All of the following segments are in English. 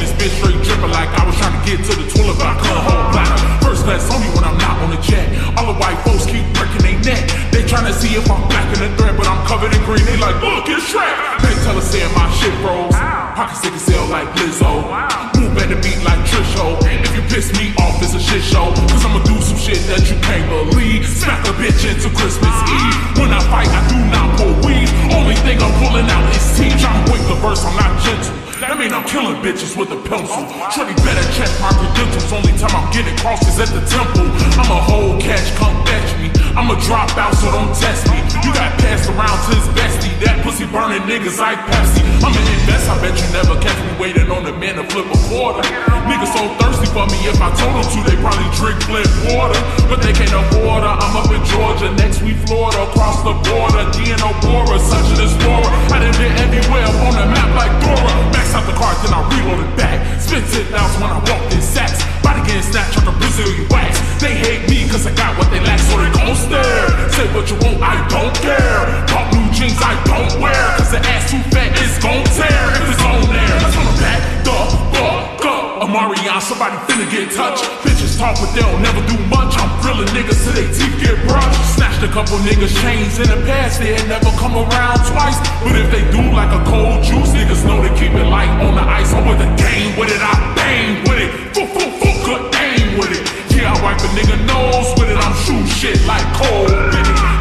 this bitch straight dripping like I was trying to get to the toilet, but I couldn't hold black. First class only when I'm not on the jet. All the white folks keep breaking their neck. They trying to see if I'm black in the thread, but I'm covered in green. They like, look, it's Shrek. They tell us saying my shit rolls. Pockets sick can sell like Lizzo. Move at the beat like Trisho. If you piss me off, it's a shit show. Cause I'ma do some shit that you can't believe. Smack a bitch into Christmas. Killing bitches with a pencil. Shorty better check my credentials. Only time I'm getting crossed is at the temple. I'm a whole catch, come fetch me. I'm a drop out, so don't test me. You got passed around to his bestie. That pussy burning niggas like Pepsi. I'm an invest, I bet you never catch me waiting on the man to flip a quarter. Niggas so thirsty for me, if I told them to, they probably drink Flint water. But they can't afford her. I'm up in Georgia, next week Florida, across the border. DNO Bora, such a explorer. I done been everywhere on the map like then I reload it back. Spit 10,000 when I walked in sacks. Body getting snatched like a Brazilian wax. They hate me cause I got what they lack, so they gon' stare. Say what you want, I don't care. Pop new jeans, I don't wear. Cause the ass too fat, it's gon' tear. If it's on there, let's on the back, the fuck up. Amarion, somebody finna get touched. Bitches talk, but they'll never do much. I'm grilling niggas till they teeth get brushed. Snatched a couple niggas' chains in the past, they had never come around twice. But if they do like a cold juice, nigga nose with it. I'm shoot shit like cold.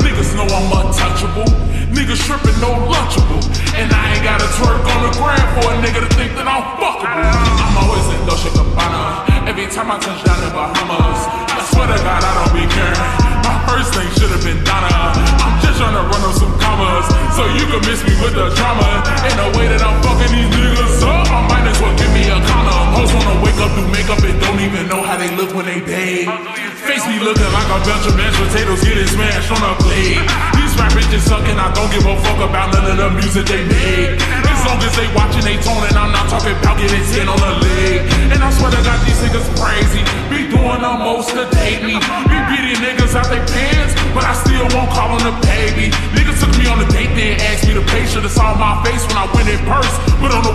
Niggas know I'm untouchable. Niggas tripping, no lunchable. And I ain't gotta twerk on the ground for a nigga to think that I'm fuckable. I'm always in Dolce Gabbana. Every time I touch down in Bahamas. I swear to God, I don't be caring. My first thing should have been Donna. I'm just trying to run up some commas. So you can miss me with the drama. In the way that I'm fucking these niggas up. I might as well give me a condom. Hoes wanna wake up, do makeup, and know how they look when they bang. Face me looking like a bunch of mashed potatoes getting smashed on a plate. These rap bitches sucking, I don't give a fuck about none of the music they make. As long as they watching, they toning, I'm not talking about getting skin on the leg. And I swear to God, these niggas crazy. Be doing the most to date me. Be beating niggas out their pants, but I still won't call on a baby. Niggas took me on a date, then asked me to pay sure to saw my face when I went in purse. But on